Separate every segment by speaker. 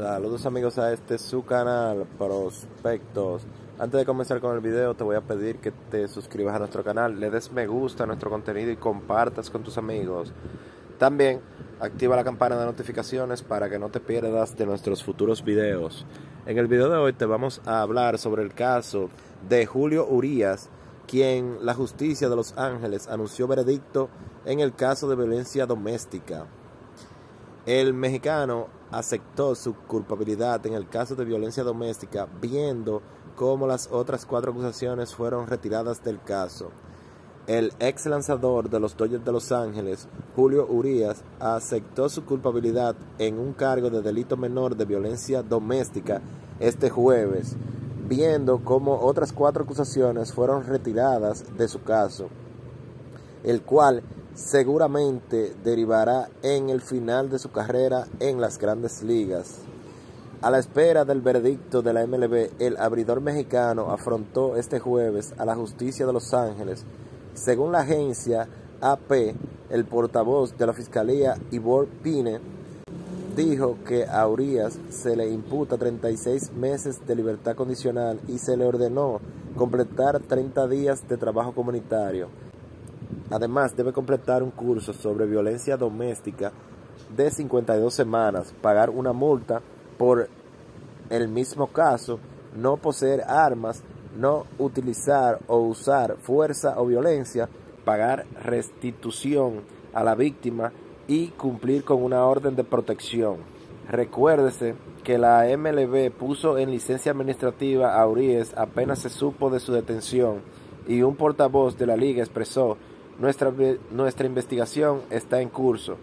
Speaker 1: Saludos amigos a este su canal Prospectos. Antes de comenzar con el video te voy a pedir que te suscribas a nuestro canal, le des me gusta a nuestro contenido y compartas con tus amigos. También activa la campana de notificaciones para que no te pierdas de nuestros futuros videos. En el video de hoy te vamos a hablar sobre el caso de Julio Urías, quien la justicia de Los Ángeles anunció veredicto en el caso de violencia doméstica. El mexicano aceptó su culpabilidad en el caso de violencia doméstica, viendo cómo las otras cuatro acusaciones fueron retiradas del caso. El ex lanzador de los Dodgers de Los Ángeles, Julio Urías, aceptó su culpabilidad en un cargo de delito menor de violencia doméstica este jueves, viendo cómo otras cuatro acusaciones fueron retiradas de su caso, el cual seguramente derivará en el final de su carrera en las grandes ligas. A la espera del veredicto de la MLB, el abridor mexicano afrontó este jueves a la justicia de Los Ángeles. Según la agencia AP, el portavoz de la Fiscalía, Ivor Pine, dijo que a Urias se le imputa 36 meses de libertad condicional y se le ordenó completar 30 días de trabajo comunitario. Además, debe completar un curso sobre violencia doméstica de 52 semanas, pagar una multa por el mismo caso, no poseer armas, no utilizar o usar fuerza o violencia, pagar restitución a la víctima y cumplir con una orden de protección. Recuérdese que la MLB puso en licencia administrativa a Urias apenas se supo de su detención y un portavoz de la liga expresó nuestra, nuestra investigación está en curso.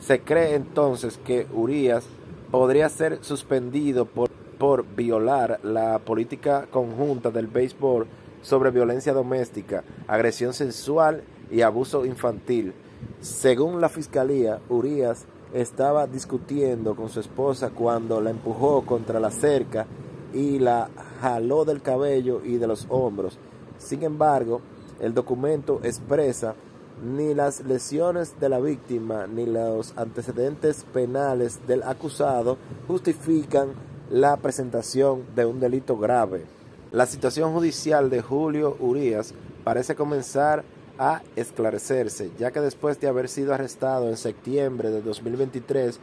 Speaker 1: Se cree entonces que Urias podría ser suspendido por, por violar la política conjunta del béisbol sobre violencia doméstica, agresión sexual y abuso infantil. Según la fiscalía, Urias estaba discutiendo con su esposa cuando la empujó contra la cerca y la jaló del cabello y de los hombros. Sin embargo, el documento expresa ni las lesiones de la víctima ni los antecedentes penales del acusado justifican la presentación de un delito grave. La situación judicial de Julio Urías parece comenzar a esclarecerse, ya que después de haber sido arrestado en septiembre de 2023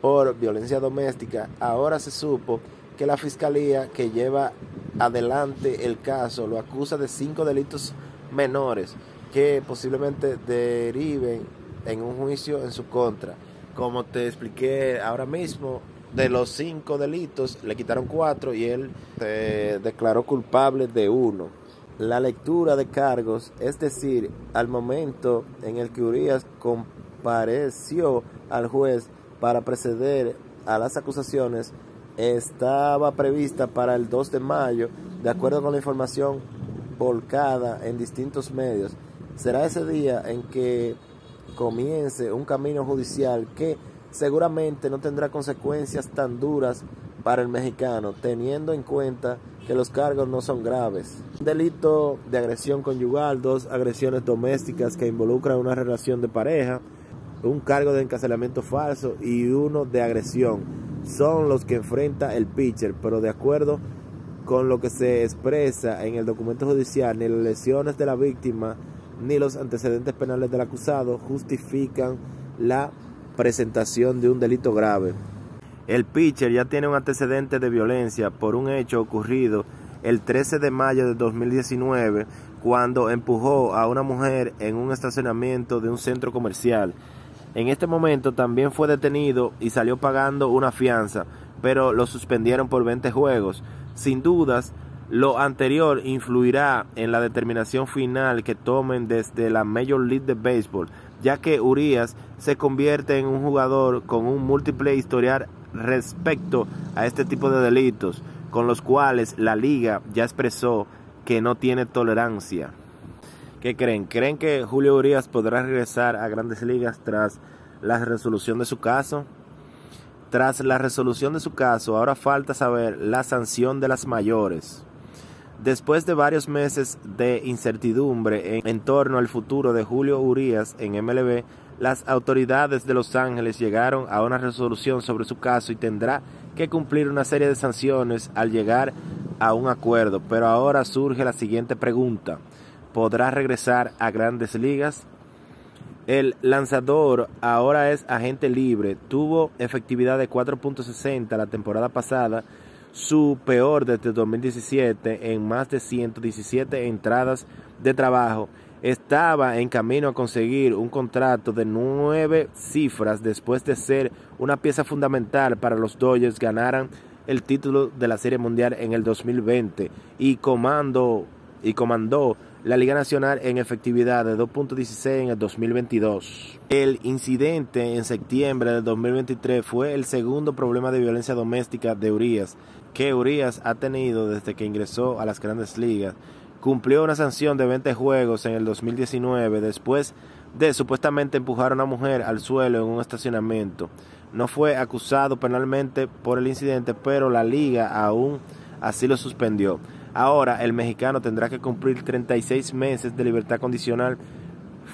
Speaker 1: por violencia doméstica, ahora se supo que la fiscalía que lleva adelante el caso lo acusa de cinco delitos menores que posiblemente deriven en un juicio en su contra. Como te expliqué ahora mismo, de los cinco delitos le quitaron cuatro y él se declaró culpable de uno. La lectura de cargos, es decir, al momento en el que Urias compareció al juez para preceder a las acusaciones, estaba prevista para el 2 de mayo, de acuerdo con la información volcada en distintos medios. Será ese día en que comience un camino judicial que seguramente no tendrá consecuencias tan duras para el mexicano, teniendo en cuenta que los cargos no son graves. Un delito de agresión conyugal, dos agresiones domésticas que involucran una relación de pareja, un cargo de encarcelamiento falso y uno de agresión son los que enfrenta el pitcher, pero de acuerdo con lo que se expresa en el documento judicial, ni las lesiones de la víctima ni los antecedentes penales del acusado justifican la presentación de un delito grave. El pitcher ya tiene un antecedente de violencia por un hecho ocurrido el 13 de mayo de 2019 cuando empujó a una mujer en un estacionamiento de un centro comercial. En este momento también fue detenido y salió pagando una fianza, pero lo suspendieron por 20 juegos. Sin dudas, lo anterior influirá en la determinación final que tomen desde la Major League de Baseball, ya que Urias se convierte en un jugador con un múltiple historial respecto a este tipo de delitos, con los cuales la liga ya expresó que no tiene tolerancia. ¿Qué creen? ¿Creen que Julio Urias podrá regresar a grandes ligas tras la resolución de su caso? Tras la resolución de su caso, ahora falta saber la sanción de las mayores. Después de varios meses de incertidumbre en, torno al futuro de Julio Urias en MLB, Las autoridades de Los Ángeles llegaron a una resolución sobre su caso y tendrá que cumplir una serie de sanciones al llegar a un acuerdo. Pero ahora surge la siguiente pregunta. ¿Podrá regresar a grandes ligas? El lanzador ahora es agente libre. Tuvo efectividad de 4.60 la temporada pasada, su peor desde 2017 en más de 117 entradas de trabajo estaba en camino a conseguir un contrato de nueve cifras después de ser una pieza fundamental para los Dodgers ganaran el título de la Serie Mundial en el 2020 y comandó, y comandó la Liga Nacional en efectividad de 2.16 en el 2022. El incidente en septiembre del 2023 fue el segundo problema de violencia doméstica de Urias que Urias ha tenido desde que ingresó a las grandes ligas cumplió una sanción de 20 juegos en el 2019 después de supuestamente empujar a una mujer al suelo en un estacionamiento. No fue acusado penalmente por el incidente, pero la liga aún así lo suspendió. Ahora el mexicano tendrá que cumplir 36 meses de libertad condicional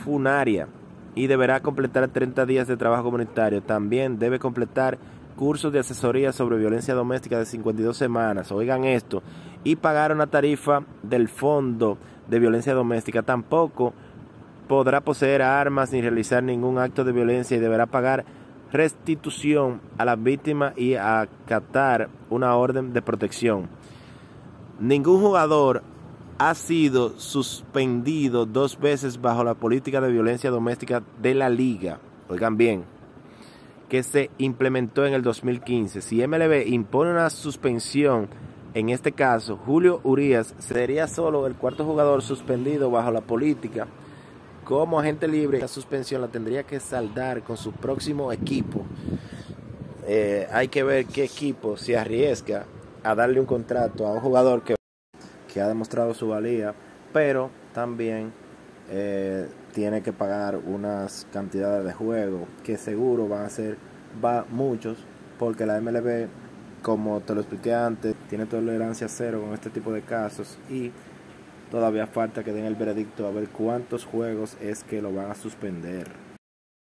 Speaker 1: funaria y deberá completar 30 días de trabajo comunitario. También debe completar cursos de asesoría sobre violencia doméstica de 52 semanas. Oigan esto, y pagar una tarifa del Fondo de Violencia Doméstica. Tampoco podrá poseer armas ni realizar ningún acto de violencia y deberá pagar restitución a la víctima y acatar una orden de protección. Ningún jugador ha sido suspendido dos veces bajo la política de violencia doméstica de la liga. Oigan bien, que se implementó en el 2015. Si MLB impone una suspensión en este caso, Julio Urias sería solo el cuarto jugador suspendido bajo la política. Como agente libre, la suspensión la tendría que saldar con su próximo equipo. Eh, hay que ver qué equipo se arriesga a darle un contrato a un jugador que, que ha demostrado su valía, pero también eh, tiene que pagar unas cantidades de juego que seguro van a ser va muchos, porque la MLB como te lo expliqué antes, tiene tolerancia cero con este tipo de casos y todavía falta que den el veredicto a ver cuántos juegos es que lo van a suspender.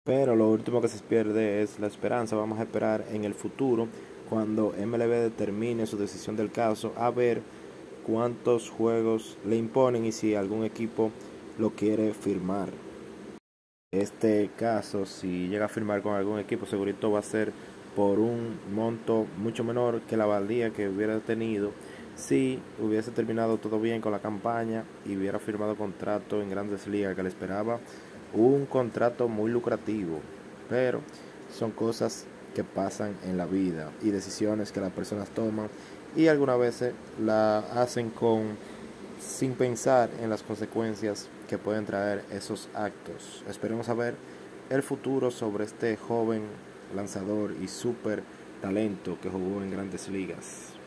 Speaker 1: Pero lo último que se pierde es la esperanza. Vamos a esperar en el futuro, cuando MLB determine su decisión del caso, a ver cuántos juegos le imponen y si algún equipo lo quiere firmar. Este caso, si llega a firmar con algún equipo, segurito va a ser por un monto mucho menor que la valía que hubiera tenido si hubiese terminado todo bien con la campaña y hubiera firmado contrato en grandes ligas que le esperaba un contrato muy lucrativo pero son cosas que pasan en la vida y decisiones que las personas toman y algunas veces la hacen con sin pensar en las consecuencias que pueden traer esos actos. Esperemos a ver el futuro sobre este joven lanzador y super talento que jugó en grandes ligas.